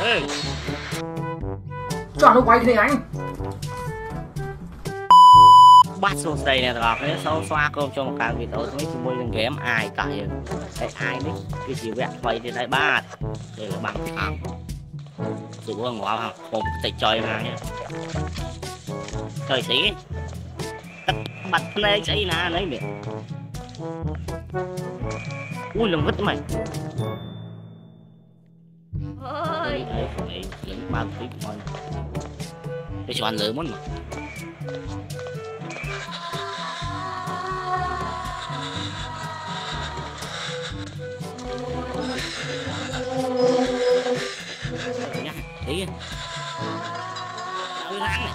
ừ. Trời nó quay thế anh បាទសួស្តីអ្នកទាំងអស់គ្នាសូមស្វាគមន៍ចូលមកកាន់វីដេអូនេះជាមួយនឹងហ្គេមអាយតោះយើងហើយអាយនេះគឺជាវគ្គថ្មីទៀតហើយបាទគឺបាំងឆាំគឺងងាប់ខ្ញុំតិចចុយមកនេះចុយស្អីទឹកបាត់ភ្នែកស្អីណានេះនេះអូយលងវិតមក ơi phải những ba tí của để cho anh. Lựa món mà. Nhá tí đâu rắn này.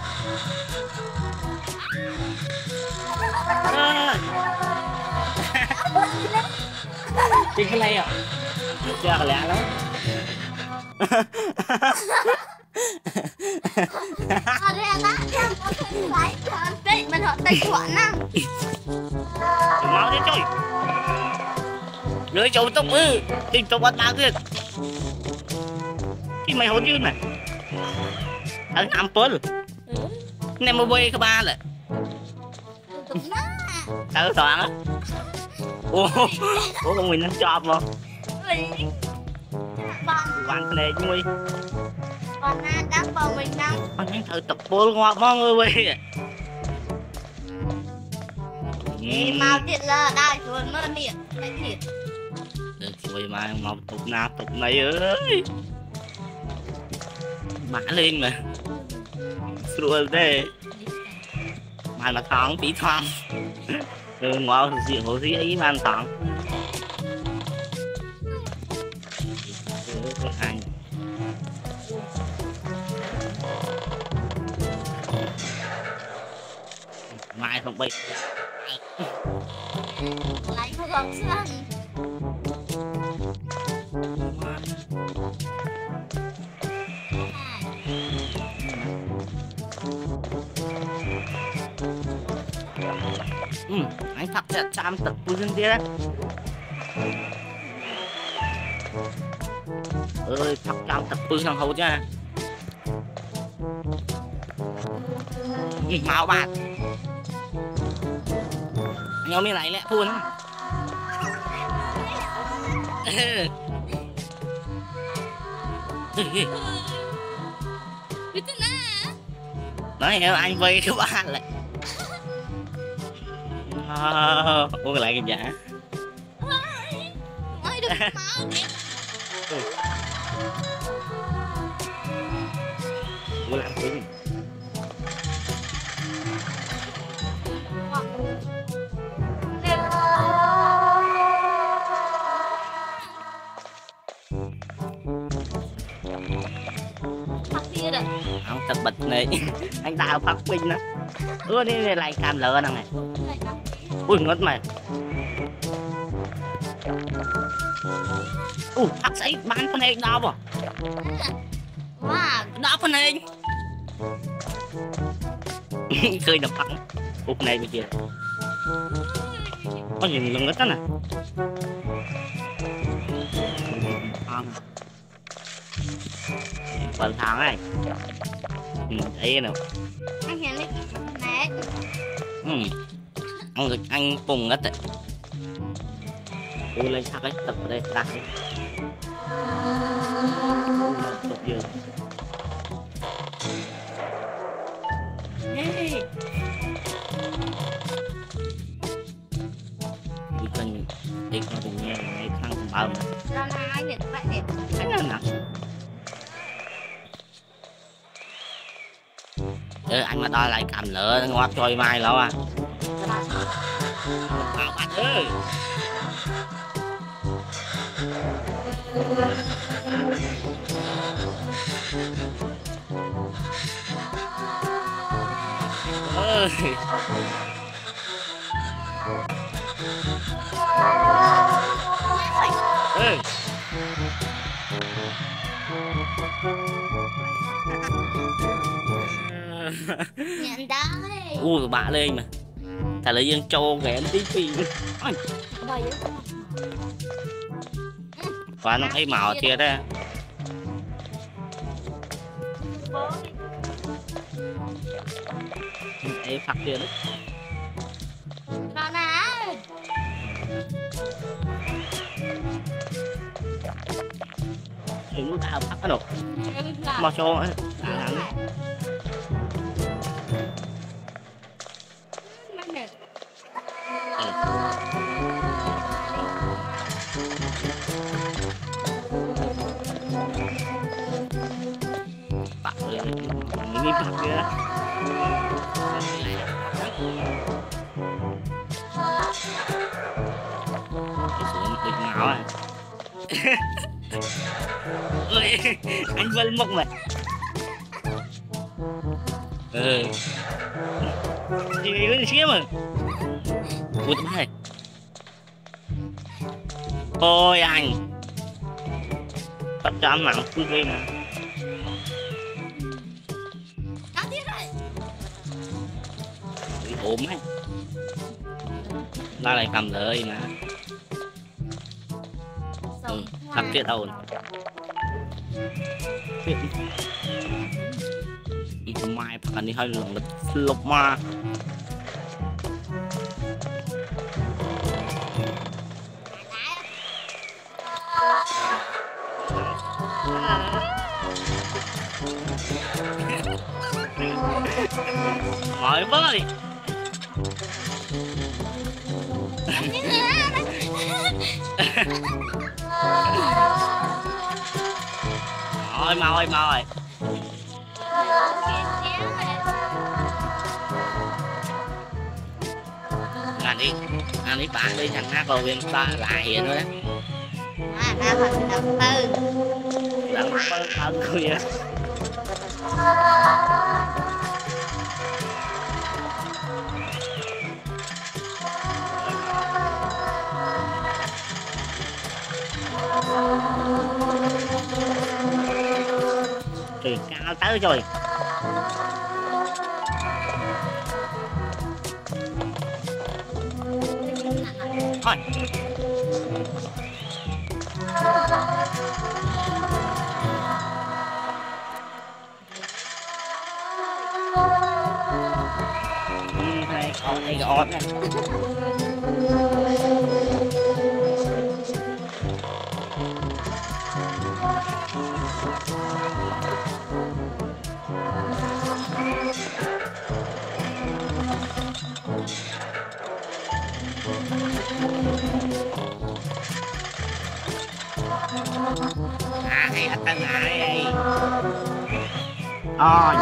Chị cái này à? Chưa lẹ lắm ở đây là có thể họ tịnh quả năng mau đi chơi Lưới chỗ tốc ư tìm tốc bắt ba kia Cái mày hôn dư này Ở năm phân Nè mô bê cơ ba lại tụi nó Ở á Ủa Ủa con mình nó chọp mà វ៉ាន់ភ្នែកមួយបងណាដាក់បងវិញដល់អញត្រូវតពុលងាប់មកមើលវិញនេះមកទៀតលើដល់ជួនមើលនេះតែទៀតទៅជួយមកមកទុកណាទុកណីអើយម៉ាក់លេងមើលស្រួលទេបានមកថងពីថងទៅងាប់ស៊ីហូស៊ីអីបានថង không bị lấy một gọng xương Ừ, anh thật sẽ chạm tập của dân kia đấy. Ơi thật chạm tập của thằng hầu nha. Nhìn màu bạn nhau mới nói heo anh vây các bạn lại uống dạ. lại cái giả ôi đừng máu uống lại không tập bịch này. Anh đào phát minh đó ưa đi lại cam lỡ năng này ui ngất mày. Ui phát sấy bán phân hình đau à wow. Đau phân hình cười đập phẳng úp này bên kia. Có gì lưng ngất đó nè ừ, thấy nào anh hiện lấy nè ừ. anh được anh cùng ngất đấy ui lên sắc ấy. Tập ở đây đặt đấy tập giờ Hey. đi cần đi con cùng nghe ngay khăn cùng bao này Ra là mà tao lại cầm lửa ngoắt trôi mai lâu à. Bảo bạn ơi ơi ê. Nhận ui bạ lên mà thà là dân châu ghé tí phi Ôi, và nó thấy màu kia đó ấy phát kia đấy. Con à thì nó tạo phát cái đồ. Mà cho ấy à, ya. Cái xuống địch ngáo à. Ôi, anh Vân mộc mày. Ừ. Gì cái gì mà. Ui tụi bay. Ôi anh. Bắt cho anh mặn đi nè. ốm ấy. Ra này cầm rồi mà ừ, thật tuyệt mai phải đi hơi lồng lục mà. Mọi vơi Thôi mồi mồi Anh đi anh đi bạn đi thằng hát vào viên ta lại hiện nữa? À, ba phần đầu tư. Lần phân thân kìa Trời cao tới rồi. Thôi. Ừ, này con này gọt ăn ai, ôi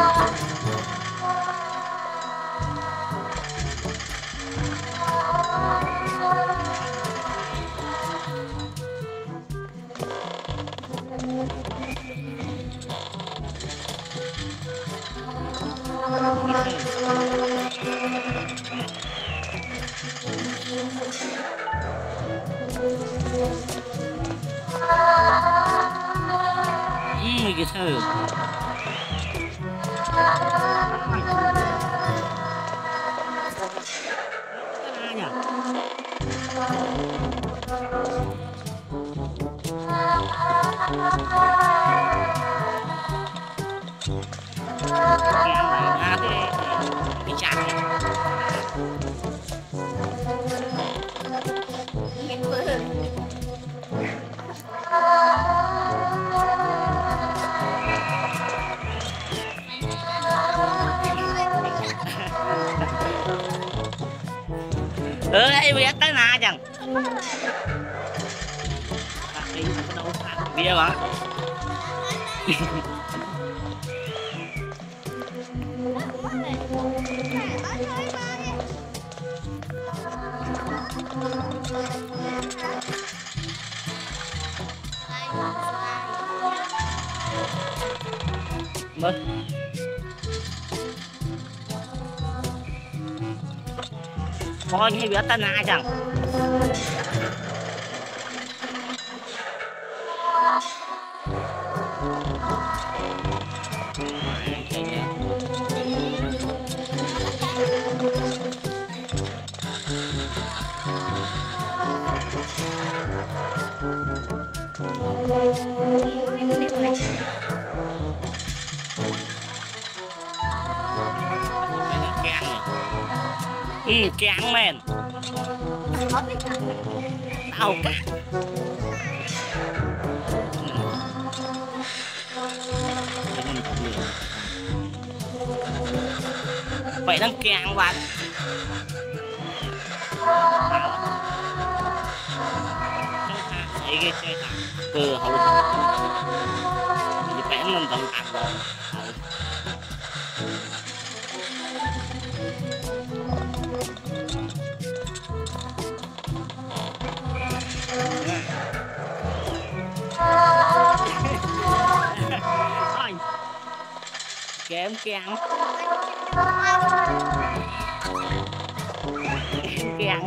Cái quá. Mất Thôi như biết tân ai chẳng? Ừ càng men tao cá vậy đang càng bạn cái chơi thằng ừ, từ hậu thì bén lên tận thằng rồi kém kém kém kém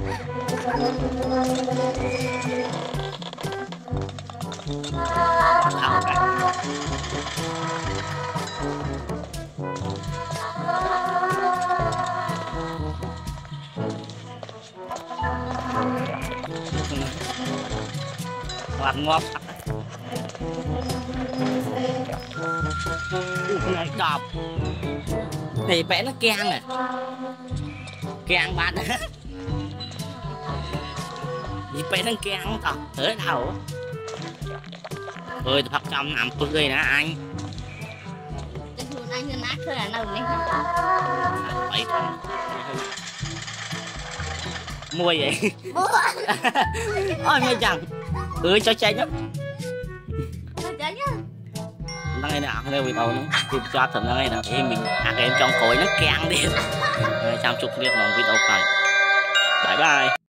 Tao cả. Làm ngon đọc. Thì vẽ nó keng à. Keng bạn. Gì vẽ nó keng tao tới đâu ơi thật trong nằm cười nè anh. Anh nát thôi là đâu này bảy thằng. Mua vậy? Ôi mày chẳng ừ cho chơi nhá ហ្នឹងឯងអ្នកនវីដេអូហ្នឹងគឺចប់ត្រឹមហ្នឹងឯងណាអេមីងអាហ្គេមចុងក្រោយហ្នឹងគាំងទៀតហើយចាំជួបគ្នាក្នុងវីដេអូក្រោយបាយបាយ